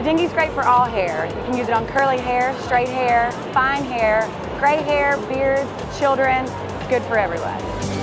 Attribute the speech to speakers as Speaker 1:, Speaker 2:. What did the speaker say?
Speaker 1: The Dengi's great for all hair. You can use it on curly hair, straight hair, fine hair, gray hair, beards, children. It's good for everyone.